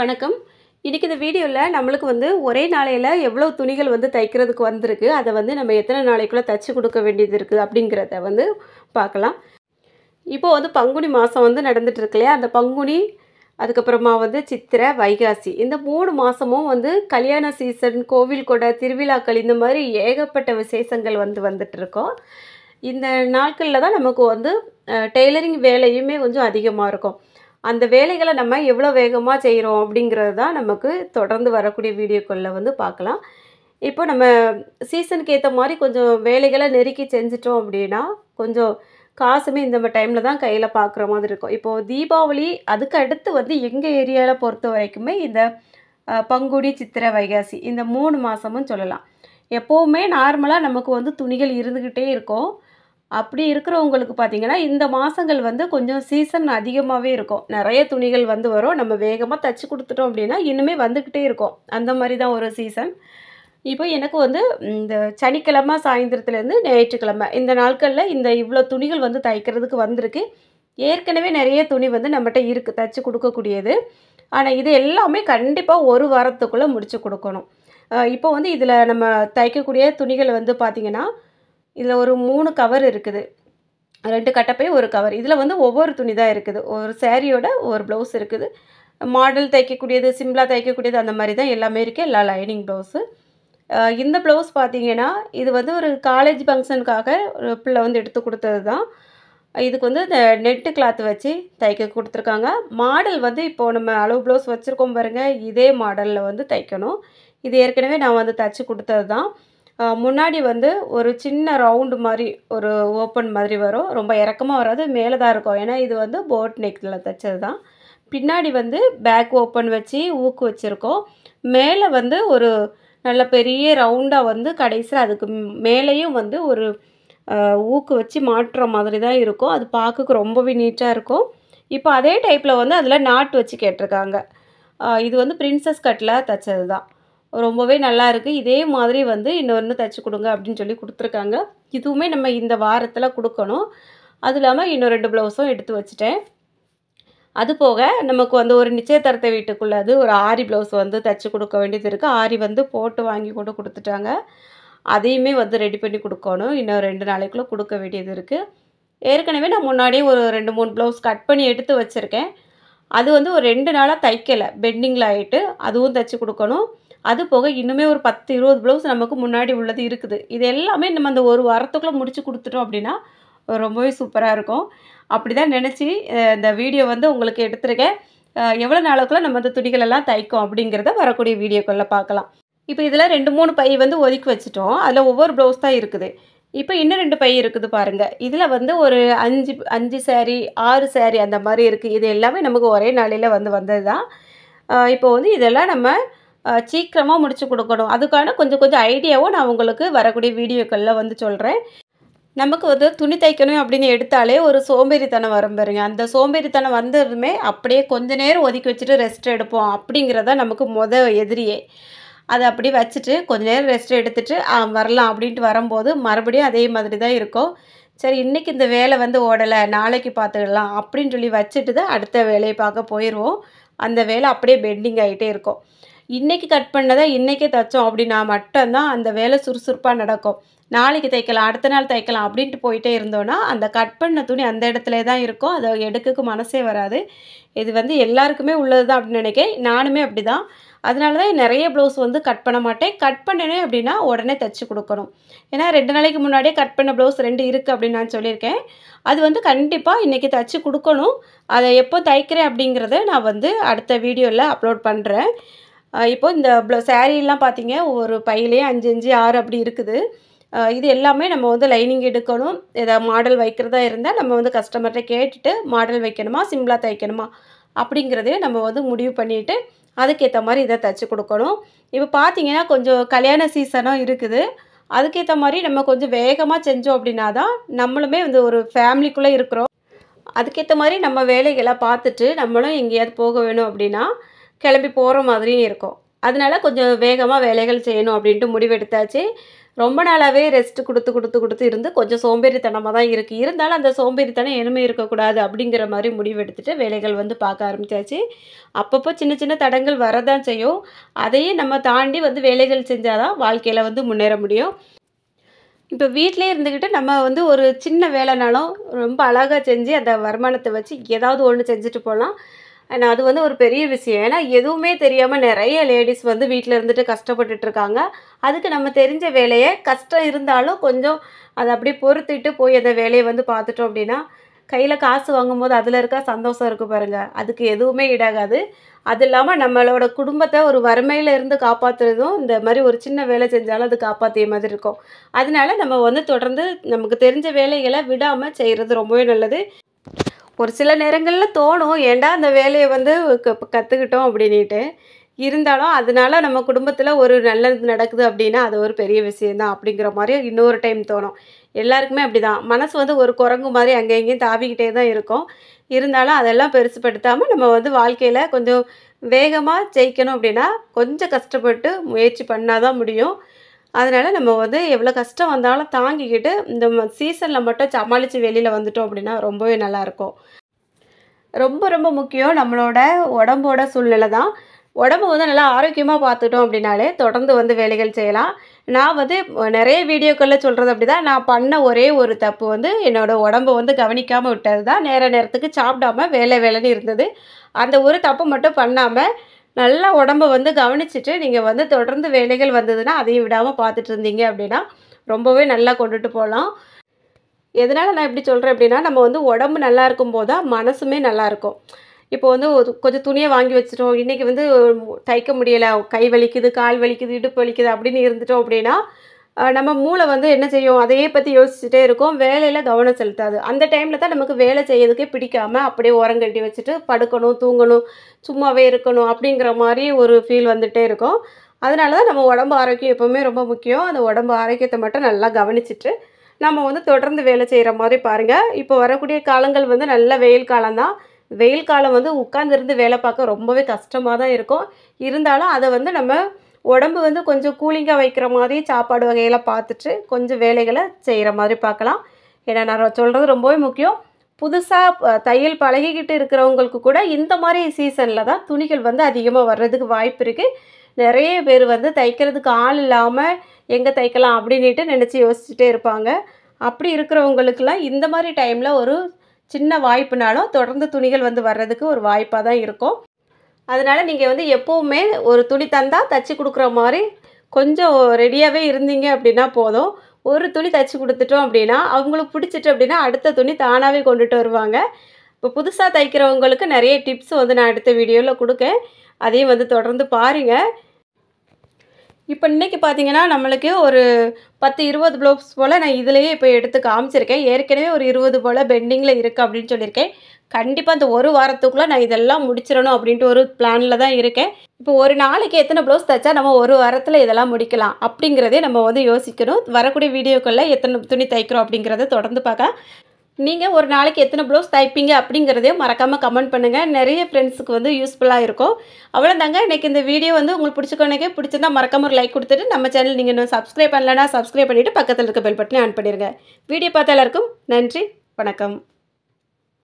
வணக்கம். இன்றைக்கி இந்த வீடியோவில் நம்மளுக்கு வந்து ஒரே நாளையில் எவ்வளோ துணிகள் வந்து தைக்கிறதுக்கு வந்திருக்கு அதை வந்து நம்ம எத்தனை நாளைக்குள்ளே தைச்சி கொடுக்க வேண்டியது இருக்குது அப்படிங்கிறத வந்து பார்க்கலாம். இப்போ வந்து பங்குனி மாதம் வந்து நடந்துகிட்ருக்கு இருக்கு இல்லையா? அந்த பங்குனி அதுக்கப்புறமா வந்து சித்திரை வைகாசி. இந்த மூணு மாதமும் வந்து கல்யாண சீசன் கோவில் கொடை திருவிழாக்கள் இந்த மாதிரி ஏகப்பட்ட விசேஷங்கள் வந்து வந்துட்டுருக்கோம் இந்த நாட்களில் தான் நமக்கு வந்து டெய்லரிங் வேலையுமே கொஞ்சம் அதிகமாக இருக்கும். அந்த வேலைகளை நம்ம எவ்வளோ வேகமாக செய்கிறோம் அப்படிங்கிறது தான் நமக்கு தொடர்ந்து வரக்கூடிய வீடியோக்களில் வந்து பார்க்கலாம். இப்போ நம்ம சீசனுக்கு ஏற்ற மாதிரி கொஞ்சம் வேலைகளை நெருக்கி செஞ்சிட்டோம் அப்படின்னா கொஞ்சம் காசுமே இந்த டைமில் தான் கையில் பார்க்குற மாதிரி இருக்கும். இப்போது தீபாவளி அதுக்கு அடுத்து வந்து எங்கள் ஏரியாவில் பொறுத்த வரைக்குமே இந்த பங்குடி சித்திரை வைகாசி இந்த மூணு மாதமும் சொல்லலாம். எப்போவுமே நார்மலாக நமக்கு வந்து துணிகள் இருந்துக்கிட்டே இருக்கும். அப்படி இருக்கிறவங்களுக்கு பார்த்தீங்கன்னா இந்த மாதங்கள் வந்து கொஞ்சம் சீசன் அதிகமாகவே இருக்கும். நிறைய துணிகள் வந்து வரும். நம்ம வேகமாக தச்சு கொடுத்துட்டோம் அப்படின்னா இன்னுமே வந்துக்கிட்டே இருக்கும். அந்த மாதிரி தான் ஒரு சீசன் இப்போ எனக்கு வந்து இந்த சனிக்கிழமை சாயந்தரத்துலேருந்து ஞாயிற்றுக்கிழமை இந்த நாட்களில் இந்த இவ்வளோ துணிகள் வந்து தைக்கிறதுக்கு வந்திருக்கு. ஏற்கனவே நிறைய துணி வந்து நம்மகிட்ட இருக்குது தச்சு கொடுக்கக்கூடியது. ஆனால் இது எல்லாமே கண்டிப்பாக ஒரு வாரத்துக்குள்ளே முடித்து கொடுக்கணும். இப்போ வந்து இதில் நம்ம தைக்கக்கூடிய துணிகள் வந்து பார்த்திங்கன்னா இதில் ஒரு மூணு கவர் இருக்குது. ரெண்டு கட்டப்பை ஒரு கவர் இதில் வந்து ஒவ்வொரு துணி தான் இருக்குது. ஒரு சேரீயோட ஒரு ப்ளவுஸ் இருக்குது. மாடல் தைக்கக்கூடியது சிம்பிளாக தைக்கக்கூடியது அந்த மாதிரி தான் எல்லாமே இருக்குது எல்லா லைனிங் ப்ளவுஸு இந்த ப்ளவுஸ் பார்த்தீங்கன்னா இது வந்து ஒரு காலேஜ் ஃபங்க்ஷனுக்காக ஒரு பிள்ளை வந்து எடுத்து கொடுத்தது தான் இதுக்கு வந்து இந்த நெட்டு கிளாத் வச்சு தைக்க கொடுத்துருக்காங்க. மாடல் வந்து இப்போது நம்ம அளவு ப்ளவுஸ் வச்சுருக்கோம் பாருங்கள் இதே மாடலில் வந்து தைக்கணும். இது ஏற்கனவே நான் வந்து தைச்சி கொடுத்தது தான் முன்னாடி வந்து ஒரு சின்ன ரவுண்டு மாதிரி ஒரு ஓப்பன் மாதிரி வரும். ரொம்ப இறக்கமாக வராது மேலே தான் இருக்கும். ஏன்னா இது வந்து போட் நெக்கில் தைச்சது தான். பின்னாடி வந்து பேக் ஓப்பன் வச்சு ஊக்கு வச்சுருக்கோம். மேலே வந்து ஒரு நல்ல பெரிய ரவுண்டாக வந்து கடைசியில் அதுக்கு மேலேயும் வந்து ஒரு ஊக்கு வச்சு மாட்டுற மாதிரி தான் இருக்கும். அது பார்க்கக்கு ரொம்பவே நீட்டாக இருக்கும். இப்போ அதே டைப்பில் வந்து அதில் நாட்டு வச்சு கேட்டிருக்காங்க. இது வந்து பிரின்சஸ் கட்டில் தைச்சது தான். ரொம்பவே நல்லாயிருக்கு இதே மாதிரி வந்து இன்னொன்று தைச்சி கொடுங்க அப்படின்னு சொல்லி கொடுத்துருக்காங்க. இதுவுமே நம்ம இந்த வாரத்தில் கொடுக்கணும். அது இல்லாமல் இன்னும் ரெண்டு ப்ளவுஸும் எடுத்து வச்சுட்டேன். அது போக நமக்கு வந்து ஒரு நிச்சயதார்த்த வீட்டுக்குள்ளே அது ஒரு ஆரி ப்ளவுஸ் வந்து தைச்சி கொடுக்க வேண்டியது இருக்குது ஆரி வந்து போட்டு வாங்கி கொண்டு கொடுத்துட்டாங்க. அதையுமே வந்து ரெடி பண்ணி கொடுக்கணும். இன்னும் ரெண்டு நாளைக்குள்ளே கொடுக்க வேண்டியது இருக்குது ஏற்கனவே நான் முன்னாடியே ஒரு ரெண்டு மூணு ப்ளவுஸ் கட் பண்ணி எடுத்து வச்சுருக்கேன். அது வந்து ஒரு ரெண்டு நாளாக தைக்கலை. பெண்டிங்கில் ஆகிட்டு அதுவும் தைச்சி கொடுக்கணும். அது போக இன்னுமே ஒரு பத்து இருபது ப்ளவுஸ் நமக்கு முன்னாடி உள்ளது இருக்குது. இது எல்லாமே நம்ம அந்த ஒரு வாரத்துக்குள்ளே முடிச்சு கொடுத்துட்டோம் அப்படின்னா ரொம்பவே சூப்பராக இருக்கும். அப்படி தான் நினச்சி இந்த வீடியோ வந்து உங்களுக்கு எடுத்திருக்கேன். எவ்வளோ நாளுக்குள்ளே நம்ம அந்த துணிகள் எல்லாம் தைக்கும் அப்படிங்கிறத வரக்கூடிய வீடியோக்களில் பார்க்கலாம். இப்போ இதில் ரெண்டு மூணு பை வந்து ஒதுக்கி வச்சுட்டோம். அதில் ஒவ்வொரு ப்ளவுஸ் தான் இருக்குது. இப்போ இன்னும் ரெண்டு பை இருக்குது பாருங்கள் இதில் வந்து ஒரு அஞ்சு அஞ்சு சேரீ ஆறு சேரீ அந்த மாதிரி இருக்குது இது எல்லாமே நமக்கு ஒரே நாளையில் வந்து வந்தது தான் இப்போ வந்து இதெல்லாம் நம்ம சீக்கிரமாக முடிச்சு கொடுக்கணும். அதுக்கான கொஞ்சம் கொஞ்சம் ஐடியாவும் நான் உங்களுக்கு வரக்கூடிய வீடியோக்களில் வந்து சொல்கிறேன் நமக்கு வந்து துணி தைக்கணும் அப்படின்னு எடுத்தாலே ஒரு சோம்பேறித்தனம் வரும் பாருங்க. அந்த சோம்பேறித்தனம் வந்ததுமே அப்படியே கொஞ்ச நேரம் ஒதுக்கி வச்சுட்டு ரெஸ்ட் எடுப்போம் அப்படிங்கிறத நமக்கு முத எதிரியே. அதை அப்படி வச்சுட்டு கொஞ்ச நேரம் ரெஸ்ட் எடுத்துட்டு வரலாம் அப்படின்ட்டு வரும்போது மறுபடியும் அதே மாதிரி தான் இருக்கும். சரி இன்றைக்கி இந்த வேலை வந்து ஓடலை நாளைக்கு பார்த்துக்கலாம் அப்படின்னு சொல்லி வச்சுட்டு தான் அடுத்த வேலையை பார்க்க போயிடுவோம். அந்த வேலை அப்படியே பெண்டிங் ஆகிட்டே இருக்கும். இன்றைக்கி கட் பண்ணதை இன்றைக்கே தைச்சோம் அப்படின்னா மட்டும்தான் அந்த வேலை சுறுசுறுப்பாக நடக்கும். நாளைக்கு தைக்கலாம் அடுத்த நாள் தைக்கலாம் அப்படின்ட்டு போயிட்டே இருந்தோன்னா அந்த கட் பண்ண துணி அந்த இடத்துல தான் இருக்கும். அதை எடுக்கக்கு மனசே வராது. இது வந்து எல்லாருக்குமே உள்ளது தான் அப்படின்னு நினைக்கிறேன். நானுமே அப்படி தான் அதனால தான் நிறைய ப்ளவுஸ் வந்து கட் பண்ண மாட்டேன். கட் பண்ணினேன் அப்படின்னா உடனே தைச்சி கொடுக்கணும். ஏன்னா ரெண்டு நாளைக்கு முன்னாடியே கட் பண்ண ப்ளவுஸ் ரெண்டு இருக்குது அப்படின்னு நான் சொல்லியிருக்கேன். அது வந்து கண்டிப்பாக இன்றைக்கி தைச்சி கொடுக்கணும். அதை எப்போ தைக்கிறேன் அப்படிங்கிறத நான் வந்து அடுத்த வீடியோவில் அப்லோட் பண்ணுறேன் இப்போ இந்த ப்ள சாரீலாம் பார்த்தீங்க ஒரு பையிலேயே அஞ்சு அஞ்சு ஆறு அப்படி இருக்குது. இது எல்லாமே நம்ம வந்து லைனிங் எடுக்கணும். ஏதாவது மாடல் வைக்கிறதா இருந்தால் நம்ம வந்து கஸ்டமர்கிட்ட கேட்டுட்டு மாடல் வைக்கணுமா சிம்பிளாக தைக்கணுமா அப்படிங்கிறதையும் நம்ம வந்து முடிவு பண்ணிவிட்டு அதுக்கேற்ற மாதிரி இதை தைச்சி கொடுக்கணும். இப்போ பார்த்தீங்கன்னா கொஞ்சம் கல்யாண சீசனும் இருக்குது. அதுக்கேற்ற மாதிரி நம்ம கொஞ்சம் வேகமாக செஞ்சோம் அப்படின்னா தான் நம்மளுமே வந்து ஒரு ஃபேமிலிக்குள்ளே இருக்கிறோம். அதுக்கேற்ற மாதிரி நம்ம வேலைகளை பார்த்துட்டு நம்மளும் எங்கேயாவது போக வேணும் அப்படின்னா கிளம்பி போகிற மாதிரியும் இருக்கும். அதனால கொஞ்சம் வேகமாக வேலைகள் செய்யணும் அப்படின்ட்டு முடிவெடுத்தாச்சு. ரொம்ப நாளாகவே ரெஸ்ட் கொடுத்து கொடுத்து கொடுத்து இருந்து கொஞ்சம் சோம்பேறித்தனமாக தான் இருக்குது இருந்தாலும் அந்த சோம்பேறித்தனம் இனிமே இருக்கக்கூடாது அப்படிங்கிற மாதிரி முடிவெடுத்துட்டு வேலைகள் வந்து பார்க்க ஆரம்பித்தாச்சு அப்பப்போ சின்ன சின்ன தடங்கள் வரதான் செய்யும். அதையும் நம்ம தாண்டி வந்து வேலைகள் செஞ்சால் தான் வாழ்க்கையில் வந்து முன்னேற முடியும். இப்போ வீட்டிலே இருந்துக்கிட்டு நம்ம வந்து ஒரு சின்ன வேலைனாலும் ரொம்ப அழகாக செஞ்சு அந்த வருமானத்தை வச்சு ஏதாவது ஒன்று செஞ்சுட்டு போகலாம் அண்ட் அது வந்து ஒரு பெரிய விஷயம். ஏன்னா எதுவுமே தெரியாமல் நிறைய லேடிஸ் வந்து வீட்டில் இருந்துட்டு கஷ்டப்பட்டுட்டு இருக்காங்க. அதுக்கு நம்ம தெரிஞ்ச வேலையை கஷ்டம் இருந்தாலும் கொஞ்சம் அதை அப்படியே பொறுத்துட்டு போய் அந்த வேலையை வந்து பார்த்துட்டோம் அப்படின்னா கையில் காசு வாங்கும்போது அதில் இருக்க சந்தோஷம் இருக்குது பாருங்கள் அதுக்கு எதுவுமே ஈடாகாது. அது இல்லாமல் நம்மளோட குடும்பத்தை ஒரு வறுமையில் இருந்து காப்பாற்றுறதும் இந்த மாதிரி ஒரு சின்ன வேலை செஞ்சாலும் அது காப்பாற்றிய மாதிரி இருக்கும். அதனால நம்ம வந்து தொடர்ந்து நமக்கு தெரிஞ்ச வேலைகளை விடாமல் செய்கிறது ரொம்பவே நல்லது. ஒரு சில நேரங்களில் தோணும் ஏன்டா அந்த வேலையை வந்து க கற்றுக்கிட்டோம் அப்படின்ட்டு இருந்தாலும் அதனால நம்ம குடும்பத்தில் ஒரு நல்லது நடக்குது அப்படின்னா அது ஒரு பெரிய விஷயந்தான் அப்படிங்கிற மாதிரி இன்னொரு டைம் தோணும். எல்லாருக்குமே அப்படி தான் மனசு வந்து ஒரு குரங்கு மாதிரி அங்கே இங்கேயும் தாவிக்கிட்டே தான் இருக்கும். இருந்தாலும் அதெல்லாம் பெருசுப்படுத்தாமல் நம்ம வந்து வாழ்க்கையில் கொஞ்சம் வேகமாக ஜெயிக்கணும் அப்படின்னா கொஞ்சம் கஷ்டப்பட்டு முயற்சி பண்ணால் தான் முடியும். அதனால் நம்ம வந்து எவ்வளோ கஷ்டம் வந்தாலும் தாங்கிக்கிட்டு இந்த சீசனில் மட்டும் சமாளித்து வெளியில் வந்துட்டோம் அப்படின்னா ரொம்பவே நல்லாயிருக்கும் ரொம்ப ரொம்ப முக்கியம் நம்மளோட உடம்போட சூழ்நிலை தான். உடம்பு வந்து நல்லா ஆரோக்கியமாக பார்த்துட்டோம் அப்படின்னாலே தொடர்ந்து வந்து வேலைகள் செய்யலாம். நான் வந்து நிறைய வீடியோக்களில் சொல்கிறது அப்படி தான் நான் பண்ண ஒரே ஒரு தப்பு வந்து என்னோடய உடம்பை வந்து கவனிக்காமல் விட்டது தான் நேர நேரத்துக்கு சாப்பிடாம வேலை வேலைன்னு இருந்தது. அந்த ஒரு தப்பு மட்டும் பண்ணாமல் நல்லா உடம்பை வந்து கவனிச்சுட்டு நீங்கள் வந்து தொடர்ந்து வேலைகள் வந்ததுன்னா அதையும் விடாமல் பார்த்துட்டு இருந்தீங்க அப்படின்னா ரொம்பவே நல்லா கொண்டுட்டு போகலாம் எதனால் நான் இப்படி சொல்கிறேன் அப்படின்னா நம்ம வந்து உடம்பு நல்லா இருக்கும்போது தான் மனசுமே நல்லாயிருக்கும் இப்போ வந்து கொஞ்சம் துணியை வாங்கி வச்சிட்டோம். இன்றைக்கி வந்து தைக்க முடியலை. கை வலிக்குது கால் வலிக்குது இடுப்பு வலிக்குது அப்படின்னு இருந்துட்டோம் அப்படின்னா நம்ம மூளை வந்து என்ன செய்யும்? அதையே பற்றி யோசிச்சுட்டே இருக்கும். வேலையில் கவனம் செலுத்தாது. அந்த டைமில் தான் நமக்கு வேலை செய்யறதுக்கே பிடிக்காம அப்படியே உரங்கட்டி வச்சுட்டு படுக்கணும் தூங்கணும் சும்மாவே இருக்கணும் அப்படிங்கிற மாதிரி ஒரு ஃபீல் வந்துகிட்டே இருக்கும். அதனால தான் நம்ம உடம்பு ஆரோக்கியம் எப்போவுமே ரொம்ப முக்கியம். அந்த உடம்பு ஆரோக்கியத்தை மட்டும் நல்லா கவனிச்சிட்டு நம்ம வந்து தொடர்ந்து வேலை செய்கிற மாதிரி பாருங்கள் இப்போ வரக்கூடிய காலங்கள் வந்து நல்ல வெயில் காலம்தான் வெயில் காலம் வந்து உட்காந்துருந்து வேலை பார்க்க ரொம்பவே கஷ்டமாக தான் இருக்கும். இருந்தாலும் அதை வந்து நம்ம உடம்பு வந்து கொஞ்சம் கூலிங்காக வைக்கிற மாதிரி சாப்பாடு வகையெல்லாம் பார்த்துட்டு கொஞ்சம் வேலைகளை செய்கிற மாதிரி பார்க்கலாம். ஏன்னா நான் சொல்கிறது ரொம்பவே முக்கியம். புதுசாக தையல் பழகிக்கிட்டு இருக்கிறவங்களுக்கு கூட இந்த மாதிரி சீசனில் தான் துணிகள் வந்து அதிகமாக வர்றதுக்கு வாய்ப்பு இருக்குது நிறைய பேர் வந்து தைக்கிறதுக்கு ஆள் இல்லாமல் எங்கே தைக்கலாம் அப்படின்ட்டு நினச்சி யோசிச்சுட்டே இருப்பாங்க. அப்படி இருக்கிறவங்களுக்கெல்லாம் இந்த மாதிரி டைமில் ஒரு சின்ன வாய்ப்புனாலும் தொடர்ந்து துணிகள் வந்து வர்றதுக்கு ஒரு வாய்ப்பாக தான் இருக்கும். அதனால் நீங்கள் வந்து எப்போவுமே ஒரு துணி தந்தால் தச்சு கொடுக்குற மாதிரி கொஞ்சம் ரெடியாகவே இருந்தீங்க அப்படின்னா போதும். ஒரு துணி தச்சு கொடுத்துட்டோம் அப்படின்னா அவங்களுக்கு பிடிச்சிட்டு அப்படின்னா அடுத்த துணி தானாகவே கொண்டுட்டு வருவாங்க. இப்போ புதுசாக தைக்கிறவங்களுக்கு நிறைய டிப்ஸ் வந்து நான் அடுத்த வீடியோவில் கொடுக்கேன். அதையும் வந்து தொடர்ந்து பாருங்கள் இப்போ இன்றைக்கி பார்த்தீங்கன்னா நம்மளுக்கு ஒரு பத்து இருபது ப்ளவுஸ் போல் நான் இதிலேயே இப்போ எடுத்து காமிச்சிருக்கேன். ஏற்கனவே ஒரு இருபது போல் பெண்டிங்கில் இருக்குது அப்படின்னு சொல்லியிருக்கேன். கண்டிப்பாக அந்த ஒரு வாரத்துக்குள்ளே நான் இதெல்லாம் முடிச்சிடணும் அப்படின்ட்டு ஒரு பிளானில் தான் இருக்கேன். இப்போ ஒரு நாளைக்கு எத்தனை ப்ளவுஸ் தைச்சா நம்ம ஒரு வாரத்தில் இதெல்லாம் முடிக்கலாம்? அப்படிங்கிறதே நம்ம வந்து யோசிக்கணும். வரக்கூடிய வீடியோக்களில் எத்தனை துணி தைக்கிறோம் அப்படிங்கிறத தொடர்ந்து பார்க்கலாம். நீங்கள் ஒரு நாளைக்கு எத்தனை ப்ளவுஸ் தைப்பீங்க அப்படிங்கிறதையும் மறக்காமல் கமெண்ட் பண்ணுங்கள் நிறைய ஃப்ரெண்ட்ஸுக்கு வந்து யூஸ்ஃபுல்லாக இருக்கும். அவ்வளோதாங்க இன்றைக்கி இந்த வீடியோ வந்து உங்களுக்கு பிடிச்சிக்கோனே பிடிச்சிருந்தா மறக்காம ஒரு லைக் கொடுத்துட்டு நம்ம சேனல் நீங்கள் இன்னும் சப்ஸ்கிரைப் பண்ணலன்னா சப்ஸ்கிரைப் பண்ணிவிட்டு பக்கத்தில் இருக்க பெல் பட்டனை ஆன் பண்ணிடுங்க வீடியோ பார்த்த எல்லாருக்கும் நன்றி வணக்கம்.